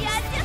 Gracias.